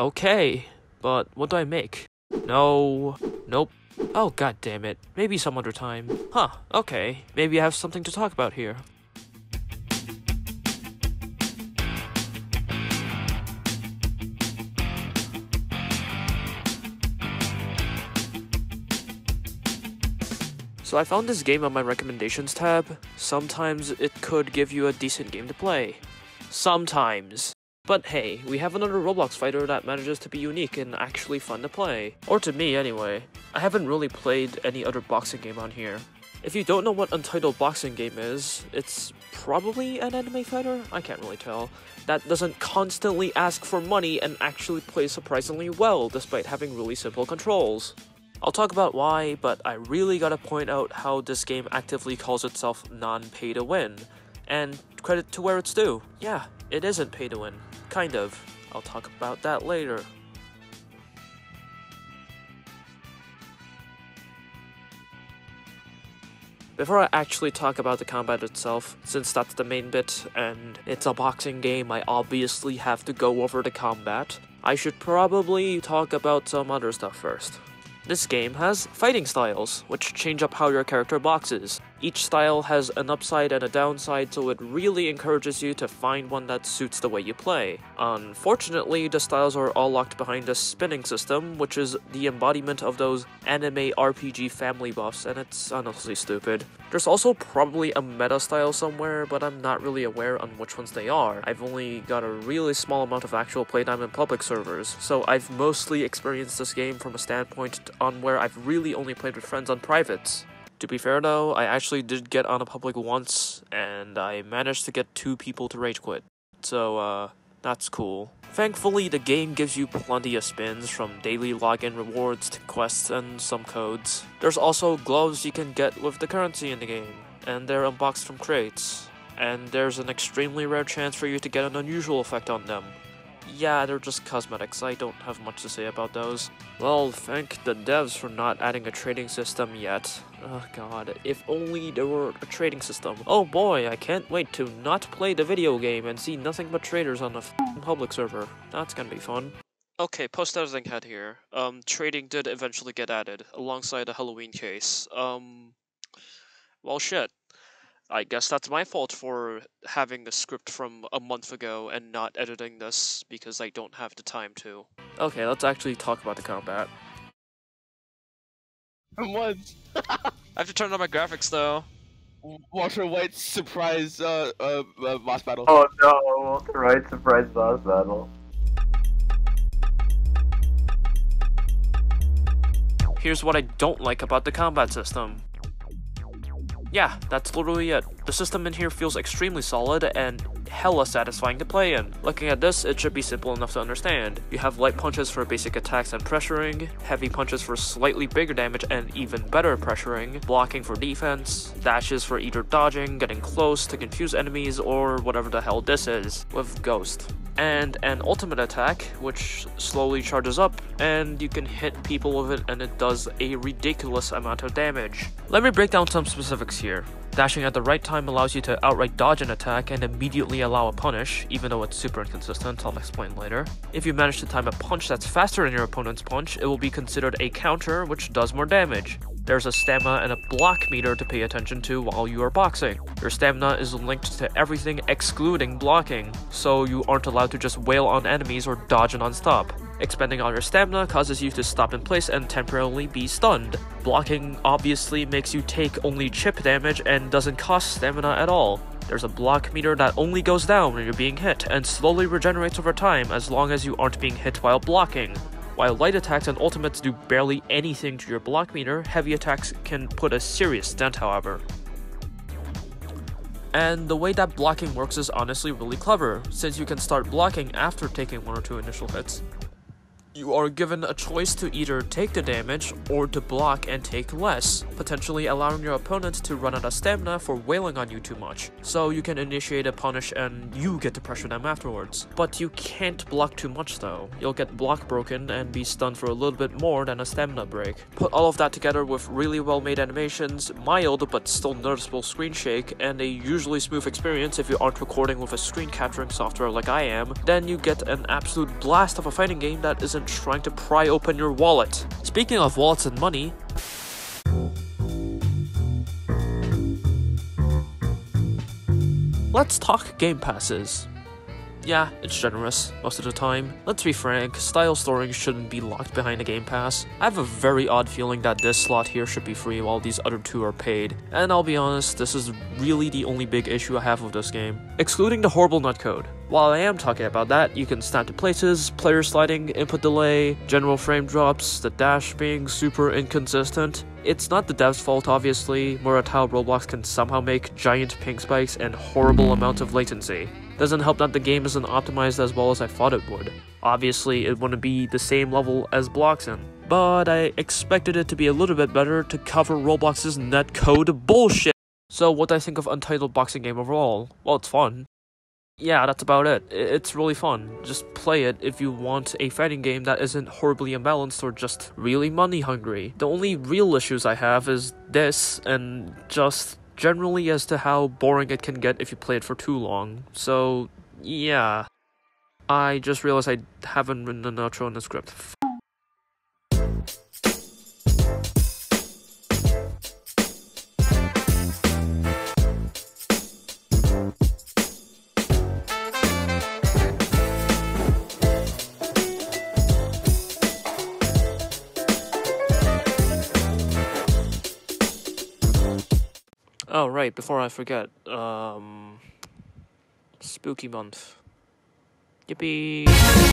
Okay, but what do I make? No, nope. Oh, god damn it. Maybe some other time. Huh, okay. Maybe I have something to talk about here. So I found this game on my recommendations tab. Sometimes it could give you a decent game to play. Sometimes. But hey, we have another Roblox fighter that manages to be unique and actually fun to play. Or to me anyway. I haven't really played any other boxing game on here. If you don't know what Untitled Boxing Game is, it's probably an anime fighter? I can't really tell. That doesn't constantly ask for money and actually plays surprisingly well despite having really simple controls. I'll talk about why, but I really gotta point out how this game actively calls itself non-pay to win. And credit to where it's due. Yeah, it isn't pay to win. Kind of. I'll talk about that later. Before I actually talk about the combat itself, since that's the main bit and it's a boxing game, I obviously have to go over the combat. I should probably talk about some other stuff first. This game has fighting styles, which change up how your character boxes. Each style has an upside and a downside, so it really encourages you to find one that suits the way you play. Unfortunately, the styles are all locked behind a spinning system, which is the embodiment of those anime RPG family buffs, and it's honestly stupid. There's also probably a meta style somewhere, but I'm not really aware on which ones they are. I've only got a really small amount of actual playtime in public servers, so I've mostly experienced this game from a standpoint on where I've really only played with friends on privates. To be fair though, I actually did get on a public once, and I managed to get two people to rage quit. So, uh, that's cool. Thankfully, the game gives you plenty of spins, from daily login rewards to quests and some codes. There's also gloves you can get with the currency in the game, and they're unboxed from crates. And there's an extremely rare chance for you to get an unusual effect on them, yeah, they're just cosmetics. I don't have much to say about those. Well, thank the devs for not adding a trading system yet. Oh god, if only there were a trading system. Oh boy, I can't wait to not play the video game and see nothing but traders on the public server. That's gonna be fun. Okay, post editing head here. Um, trading did eventually get added, alongside a Halloween case. Um, well shit. I guess that's my fault for having the script from a month ago and not editing this because I don't have the time to. Okay, let's actually talk about the combat. What? I have to turn on my graphics though. Walter White's surprise uh, uh, uh, boss battle. Oh no, Walter White surprise boss battle. Here's what I don't like about the combat system. Yeah, that's literally it. The system in here feels extremely solid and hella satisfying to play in. Looking at this, it should be simple enough to understand. You have light punches for basic attacks and pressuring, heavy punches for slightly bigger damage and even better pressuring, blocking for defense, dashes for either dodging, getting close to confuse enemies, or whatever the hell this is, with Ghost and an ultimate attack, which slowly charges up, and you can hit people with it and it does a ridiculous amount of damage. Let me break down some specifics here. Dashing at the right time allows you to outright dodge an attack and immediately allow a punish, even though it's super inconsistent, I'll explain later. If you manage to time a punch that's faster than your opponent's punch, it will be considered a counter, which does more damage. There's a stamina and a block meter to pay attention to while you are boxing. Your stamina is linked to everything excluding blocking, so you aren't allowed to just wail on enemies or dodge non-stop. Expending all your stamina causes you to stop in place and temporarily be stunned. Blocking obviously makes you take only chip damage and doesn't cost stamina at all. There's a block meter that only goes down when you're being hit and slowly regenerates over time as long as you aren't being hit while blocking. While light attacks and ultimates do barely anything to your block meter, heavy attacks can put a serious dent however. And the way that blocking works is honestly really clever, since you can start blocking after taking one or two initial hits. You are given a choice to either take the damage or to block and take less, potentially allowing your opponent to run out of stamina for wailing on you too much. So you can initiate a punish and you get to pressure them afterwards. But you can't block too much though. You'll get block broken and be stunned for a little bit more than a stamina break. Put all of that together with really well made animations, mild but still noticeable screen shake, and a usually smooth experience if you aren't recording with a screen capturing software like I am, then you get an absolute blast of a fighting game that isn't trying to pry open your wallet. Speaking of wallets and money, let's talk Game Passes. Yeah, it's generous most of the time. Let's be frank, style storing shouldn't be locked behind a Game Pass. I have a very odd feeling that this slot here should be free while these other two are paid. And I'll be honest, this is really the only big issue I have with this game. Excluding the horrible netcode. While I am talking about that, you can snap to places, player sliding, input delay, general frame drops, the dash being super inconsistent. It's not the dev's fault obviously, at Roblox can somehow make giant ping spikes and horrible amounts of latency. Doesn't help that the game isn't optimized as well as I thought it would. Obviously, it wouldn't be the same level as Bloxen, but I expected it to be a little bit better to cover Roblox's netcode bullshit. So what do I think of Untitled Boxing Game overall? Well, it's fun. Yeah, that's about it. It's really fun. Just play it if you want a fighting game that isn't horribly imbalanced or just really money hungry. The only real issues I have is this and just generally as to how boring it can get if you play it for too long. So, yeah. I just realized I haven't written an outro in the script. Oh, right, before I forget, um, spooky month. Yippee!